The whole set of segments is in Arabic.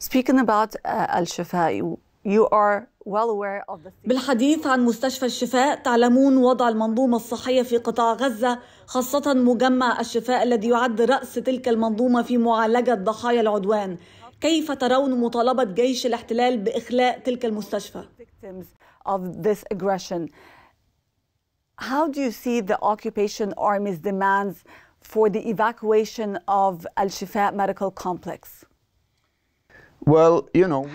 Speaking about uh, Al-Shifa, you are well aware of the بالحديث عن مستشفى الشفاء تعلمون وضع المنظومة الصحية في قطاع غزة خاصة مجمع الشفاء الذي يعد رأس تلك المنظومة في معالجة ضحايا العدوان كيف ترون مطالبة جيش الاحتلال بإخلاء تلك المستشفى؟ of this aggression. How do you see the occupation army's demands for the evacuation of Al-Shifa medical complex?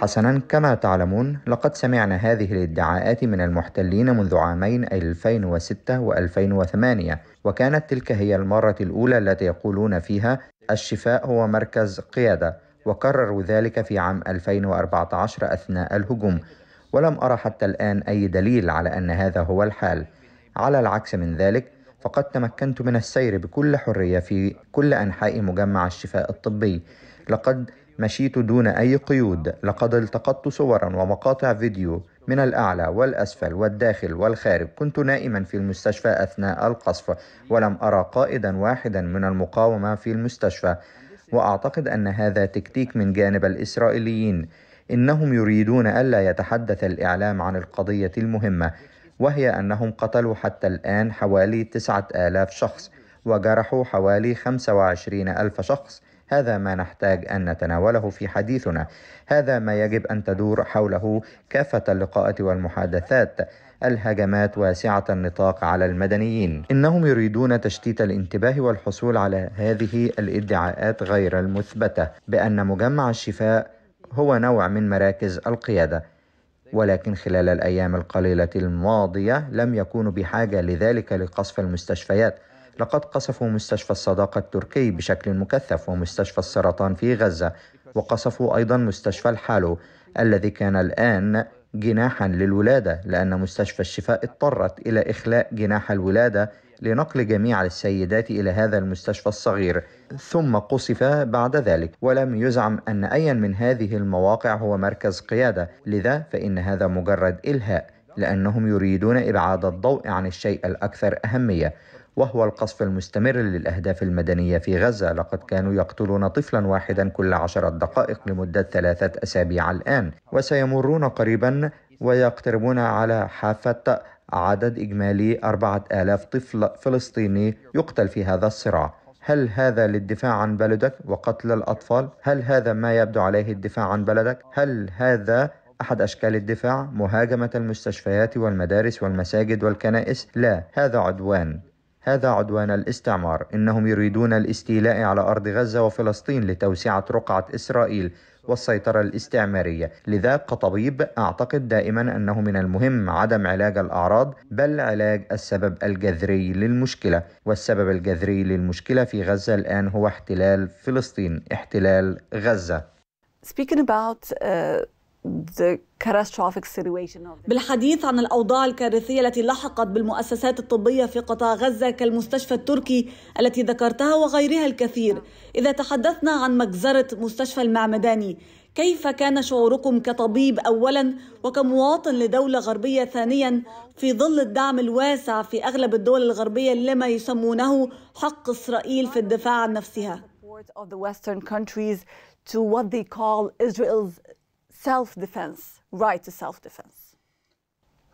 حسنا كما تعلمون لقد سمعنا هذه الادعاءات من المحتلين منذ عامين 2006 و2008 وكانت تلك هي المرة الأولى التي يقولون فيها الشفاء هو مركز قيادة وكرروا ذلك في عام 2014 أثناء الهجوم. ولم أرى حتى الآن أي دليل على أن هذا هو الحال. على العكس من ذلك فقد تمكنت من السير بكل حرية في كل أنحاء مجمع الشفاء الطبي. لقد مشيت دون أي قيود. لقد التقطت صورا ومقاطع فيديو من الأعلى والأسفل والداخل والخارج. كنت نائما في المستشفى أثناء القصف ولم أرى قائدا واحدا من المقاومة في المستشفى. وأعتقد أن هذا تكتيك من جانب الإسرائيليين. إنهم يريدون ألا يتحدث الإعلام عن القضية المهمة وهي أنهم قتلوا حتى الآن حوالي تسعة آلاف شخص وجرحوا حوالي 25 ألف شخص. هذا ما نحتاج أن نتناوله في حديثنا. هذا ما يجب أن تدور حوله كافة اللقاءات والمحادثات. الهجمات واسعة النطاق على المدنيين. إنهم يريدون تشتيت الانتباه والحصول على هذه الإدعاءات غير المثبتة بأن مجمع الشفاء هو نوع من مراكز القيادة. ولكن خلال الأيام القليلة الماضية لم يكونوا بحاجة لذلك لقصف المستشفيات. لقد قصفوا مستشفى الصداقة التركي بشكل مكثف ومستشفى السرطان في غزة وقصفوا أيضا مستشفى الحالو الذي كان الآن جناحا للولادة لأن مستشفى الشفاء اضطرت إلى إخلاء جناح الولادة لنقل جميع السيدات إلى هذا المستشفى الصغير ثم قصف بعد ذلك. ولم يزعم أن أي من هذه المواقع هو مركز قيادة لذا فإن هذا مجرد إلهاء. لأنهم يريدون إبعاد الضوء عن الشيء الأكثر أهمية وهو القصف المستمر للأهداف المدنية في غزة لقد كانوا يقتلون طفلا واحدا كل عشرة دقائق لمدة ثلاثة أسابيع الآن وسيمرون قريبا ويقتربون على حافة عدد إجمالي أربعة آلاف طفل فلسطيني يقتل في هذا الصراع هل هذا للدفاع عن بلدك وقتل الأطفال؟ هل هذا ما يبدو عليه الدفاع عن بلدك؟ هل هذا أحد أشكال الدفاع؟ مهاجمة المستشفيات والمدارس والمساجد والكنائس؟ لا، هذا عدوان هذا عدوان الاستعمار إنهم يريدون الاستيلاء على أرض غزة وفلسطين لتوسعة رقعة إسرائيل والسيطرة الاستعمارية لذا كطبيب أعتقد دائما أنه من المهم عدم علاج الأعراض بل علاج السبب الجذري للمشكلة والسبب الجذري للمشكلة في غزة الآن هو احتلال فلسطين احتلال غزة Speaking about uh, the catastrophic situation of بالحديث عن الأوضاع الكارثية التي لحقت بالمؤسسات الطبية في قطاع غزة كالمستشفى التركي التي ذكرتها وغيرها الكثير. إذا تحدثنا عن مجزرة مستشفى المعمداني كيف كان شعوركم كطبيب أولا وكمواطن لدولة غربية ثانيا في ظل الدعم الواسع في أغلب الدول الغربية لما يسمونه حق إسرائيل في الدفاع عن نفسها؟ Self-defense, right to self-defense.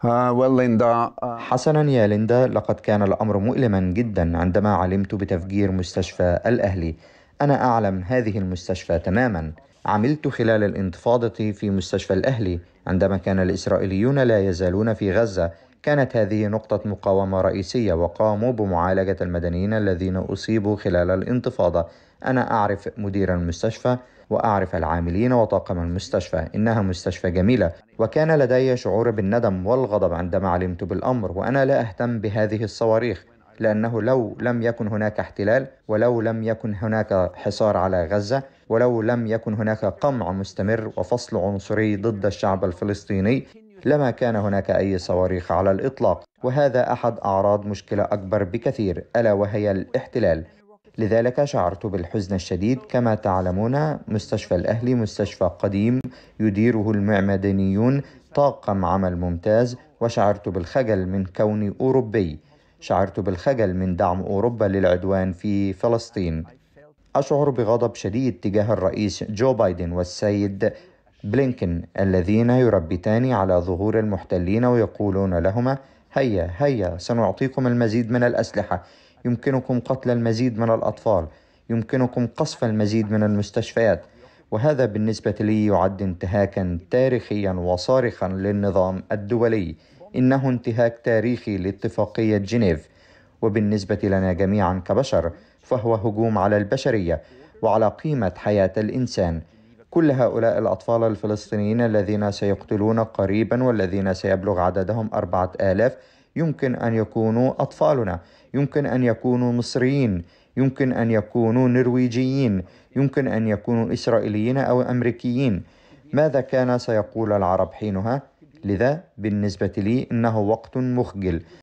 uh, well, Linda, uh, حسنا يا ليندا لقد كان الأمر مؤلما جدا عندما علمت بتفجير مستشفى الأهلي. أنا أعلم هذه المستشفى تماما. عملت خلال الانتفاضة في مستشفى الأهلي عندما كان الإسرائيليون لا يزالون في غزة. كانت هذه نقطة مقاومة رئيسية وقاموا بمعالجة المدنيين الذين أصيبوا خلال الانتفاضة. أنا أعرف مدير المستشفى وأعرف العاملين وطاقم المستشفى إنها مستشفى جميلة وكان لدي شعور بالندم والغضب عندما علمت بالأمر وأنا لا أهتم بهذه الصواريخ لأنه لو لم يكن هناك احتلال ولو لم يكن هناك حصار على غزة ولو لم يكن هناك قمع مستمر وفصل عنصري ضد الشعب الفلسطيني لما كان هناك أي صواريخ على الإطلاق وهذا أحد أعراض مشكلة أكبر بكثير ألا وهي الاحتلال. لذلك شعرت بالحزن الشديد كما تعلمون مستشفى الأهلي مستشفى قديم يديره المعمدانيون طاقم عمل ممتاز وشعرت بالخجل من كوني أوروبي. شعرت بالخجل من دعم أوروبا للعدوان في فلسطين. أشعر بغضب شديد تجاه الرئيس جو بايدن والسيد بلينكن الذين يربتان على ظهور المحتلين ويقولون لهما هيا هيا سنعطيكم المزيد من الأسلحة. يمكنكم قتل المزيد من الأطفال. يمكنكم قصف المزيد من المستشفيات. وهذا بالنسبة لي يعد انتهاكا تاريخيا وصارخا للنظام الدولي. إنه انتهاك تاريخي لاتفاقية جنيف. وبالنسبة لنا جميعا كبشر فهو هجوم على البشرية وعلى قيمة حياة الإنسان. كل هؤلاء الأطفال الفلسطينيين الذين سيقتلون قريبا والذين سيبلغ عددهم أربعة آلاف يمكن أن يكونوا أطفالنا يمكن أن يكونوا مصريين يمكن أن يكونوا نرويجيين يمكن أن يكونوا إسرائيليين أو أمريكيين ماذا كان سيقول العرب حينها؟ لذا بالنسبة لي إنه وقت مخجل